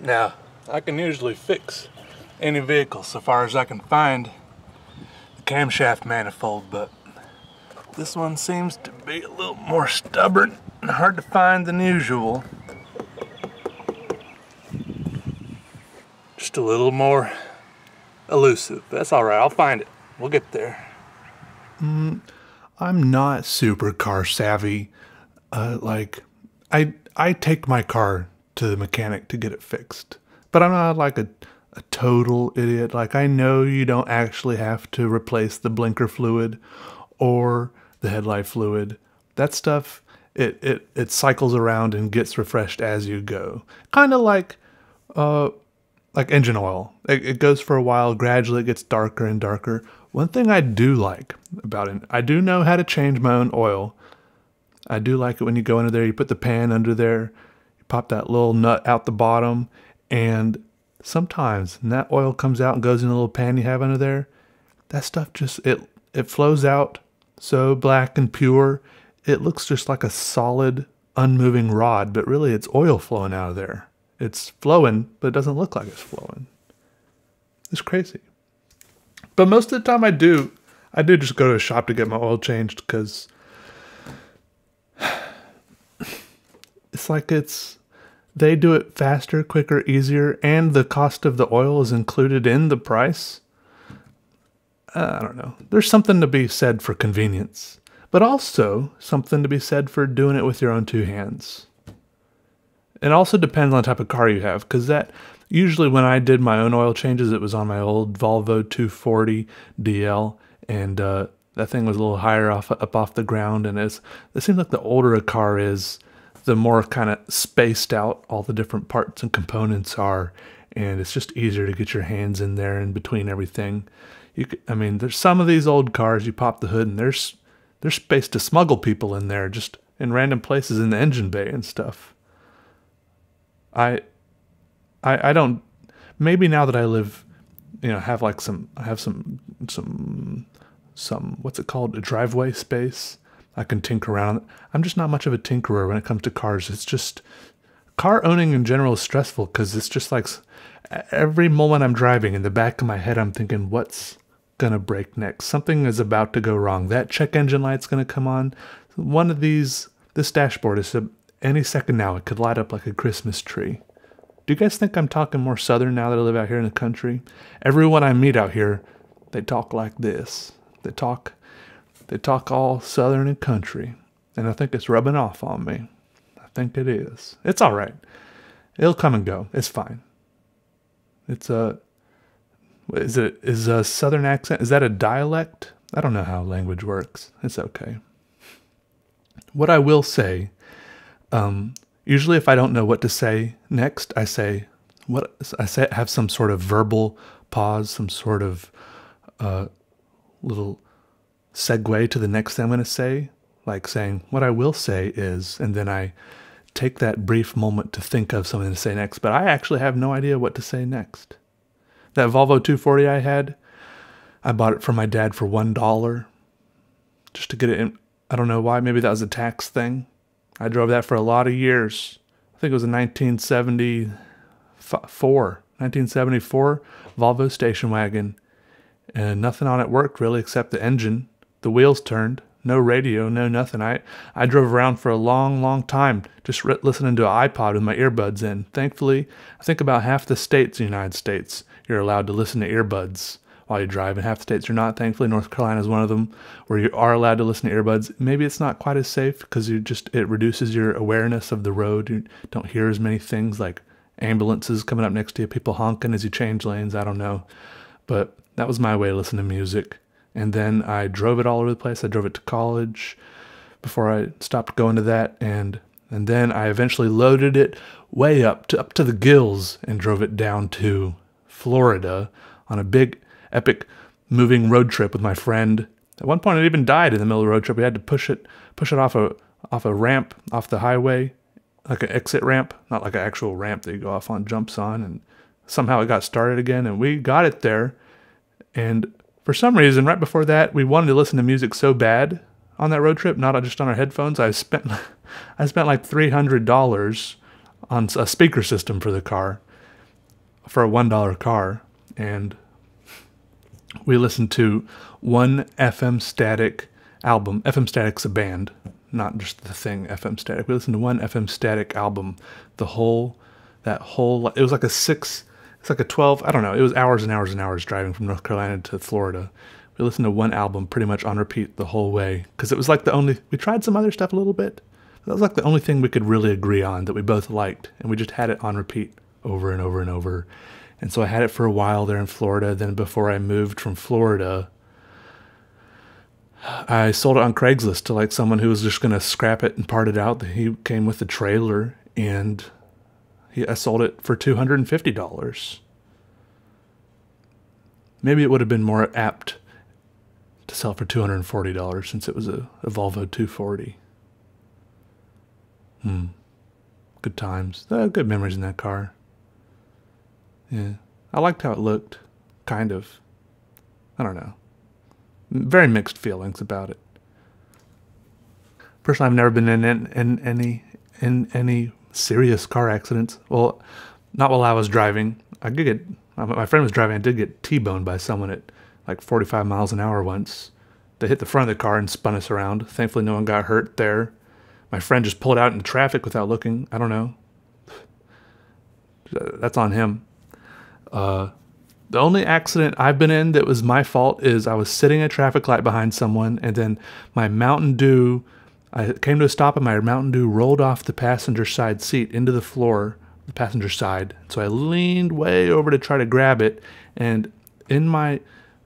Now, I can usually fix any vehicle so far as I can find the camshaft manifold, but this one seems to be a little more stubborn and hard to find than usual. Just a little more elusive. That's all right. I'll find it. We'll get there. Mm, I'm not super car savvy. Uh, like, I I take my car to the mechanic to get it fixed, but I'm not like a a total idiot. Like I know you don't actually have to replace the blinker fluid or the headlight fluid. That stuff it it it cycles around and gets refreshed as you go. Kind of like uh like engine oil. It, it goes for a while, gradually it gets darker and darker. One thing I do like about it, I do know how to change my own oil. I do like it when you go under there, you put the pan under there, pop that little nut out the bottom, and sometimes that oil comes out and goes in a little pan you have under there, that stuff just it it flows out so black and pure. It looks just like a solid, unmoving rod, but really it's oil flowing out of there. It's flowing, but it doesn't look like it's flowing. It's crazy. But most of the time I do, I do just go to a shop to get my oil changed because it's like it's they do it faster, quicker, easier, and the cost of the oil is included in the price. Uh, I don't know. There's something to be said for convenience, but also something to be said for doing it with your own two hands. It also depends on the type of car you have, because that usually when I did my own oil changes, it was on my old Volvo 240 DL, and uh, that thing was a little higher off up off the ground. And it's it seems like the older a car is, the more kind of spaced out all the different parts and components are, and it's just easier to get your hands in there in between everything. You, could, I mean, there's some of these old cars you pop the hood and there's there's space to smuggle people in there just in random places in the engine bay and stuff. I, I, I don't. Maybe now that I live, you know, have like some, I have some, some, some. What's it called? A driveway space. I can tinker around. I'm just not much of a tinkerer when it comes to cars. It's just car owning in general is stressful because it's just like every moment I'm driving in the back of my head, I'm thinking, what's gonna break next? Something is about to go wrong. That check engine light's gonna come on. One of these, this dashboard is a, any second now, it could light up like a Christmas tree. Do you guys think I'm talking more southern now that I live out here in the country? Everyone I meet out here, they talk like this. They talk they talk all southern and country. And I think it's rubbing off on me. I think it is. It's all right. It'll come and go. It's fine. It's a is it is a southern accent? Is that a dialect? I don't know how language works. It's okay. What I will say um, usually, if I don't know what to say next, I say what I say. Have some sort of verbal pause, some sort of uh, little segue to the next thing I'm going to say, like saying what I will say is, and then I take that brief moment to think of something to say next. But I actually have no idea what to say next. That Volvo 240 I had, I bought it from my dad for one dollar, just to get it in. I don't know why. Maybe that was a tax thing. I drove that for a lot of years. I think it was a 1974, 1974 Volvo station wagon. And nothing on it worked really except the engine. The wheels turned. No radio, no nothing. I, I drove around for a long, long time just re- listening to an iPod with my earbuds in. Thankfully, I think about half the states in the United States you're allowed to listen to earbuds while you drive, and half the states you're not. Thankfully, North Carolina is one of them where you are allowed to listen to earbuds. Maybe it's not quite as safe because you just it reduces your awareness of the road. You don't hear as many things like ambulances coming up next to you, people honking as you change lanes. I don't know, but that was my way to listen to music. And then I drove it all over the place. I drove it to college before I stopped going to that, and and then I eventually loaded it way up to up to the gills and drove it down to Florida on a big epic moving road trip with my friend. At one point, it even died in the middle of the road trip. We had to push it, push it off a off a ramp off the highway, like an exit ramp, not like an actual ramp that you go off on jumps on. And somehow it got started again, and we got it there. And for some reason, right before that, we wanted to listen to music so bad on that road trip, not just on our headphones. I spent, I spent like three hundred dollars on a speaker system for the car, for a one dollar car, and we listened to one FM Static album. FM Static's a band, not just the thing FM Static. We listened to one FM Static album, the whole that whole it was like a six it's like a 12 i don't know it was hours and hours and hours driving from north carolina to florida. We listened to one album pretty much on repeat the whole way because it was like the only we tried some other stuff a little bit. That was like the only thing we could really agree on that we both liked and we just had it on repeat over and over and over. And so i had it for a while there in florida then before i moved from florida I sold it on Craigslist to like someone who was just going to scrap it and part it out. He came with the trailer and he, I sold it for $250. Maybe it would have been more apt to sell for $240 since it was a, a Volvo 240. Hmm. Good times. Uh, good memories in that car. Yeah. I liked how it looked. Kind of. I don't know. Very mixed feelings about it. Personally, I've never been in, in, in any in any serious car accidents. Well, not while I was driving. I did get my friend was driving. I did get T-boned by someone at like 45 miles an hour once. They hit the front of the car and spun us around. Thankfully, no one got hurt there. My friend just pulled out in traffic without looking. I don't know. That's on him. Uh, the only accident I've been in that was my fault is I was sitting at a traffic light behind someone, and then my Mountain Dew I came to a stop and my Mountain Dew rolled off the passenger side seat into the floor, the passenger side. So I leaned way over to try to grab it. And in my,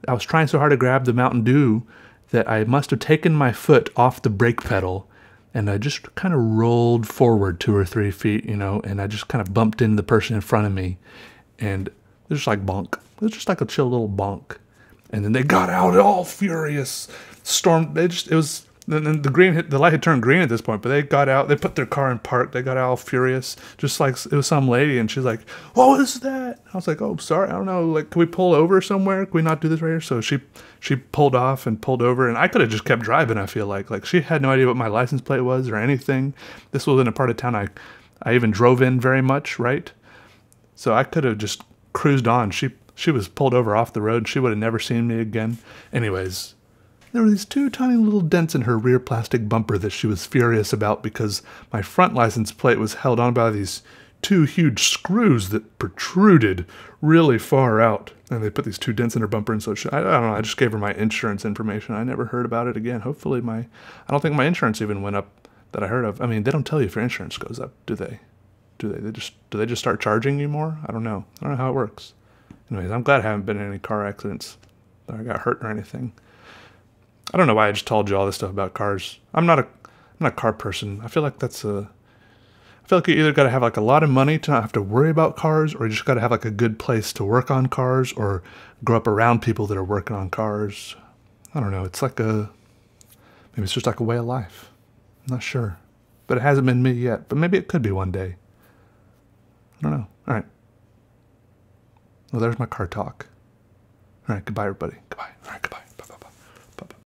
I was trying so hard to grab the Mountain Dew that I must have taken my foot off the brake pedal and I just kind of rolled forward two or three feet, you know, and I just kind of bumped into the person in front of me. And it was just like bonk. It was just like a chill little bonk. And then they got out all furious, stormed. They just, it was then the green hit, the light had turned green at this point, but they got out. They put their car in park. They got all furious, just like it was some lady, and she's like, "What was that?" I was like, "Oh, sorry, I don't know. Like, can we pull over somewhere? Can we not do this right here?" So she she pulled off and pulled over, and I could have just kept driving. I feel like like she had no idea what my license plate was or anything. This was in a part of town I I even drove in very much, right? So I could have just cruised on. She she was pulled over off the road. She would have never seen me again. Anyways, there were these two tiny little dents in her rear plastic bumper that she was furious about because my front license plate was held on by these two huge screws that protruded really far out. And they put these two dents in her bumper, and so she, I, I, don't know. I just gave her my insurance information. I never heard about it again. Hopefully, my I don't think my insurance even went up that I heard of. I mean, they don't tell you if your insurance goes up, do they? Do they? They just do they just start charging you more? I don't know. I don't know how it works. Anyways, I'm glad I haven't been in any car accidents. That I got hurt or anything. I don't know why I just told you all this stuff about cars. I'm not a I'm not a car person. I feel like that's a I feel like you either got to have like a lot of money to not have to worry about cars, or you just got to have like a good place to work on cars, or grow up around people that are working on cars. I don't know. It's like a maybe it's just like a way of life. I'm not sure, but it hasn't been me yet. But maybe it could be one day. I don't know. All right. Well, there's my car talk. All right. Goodbye, everybody. Goodbye. All right. Goodbye.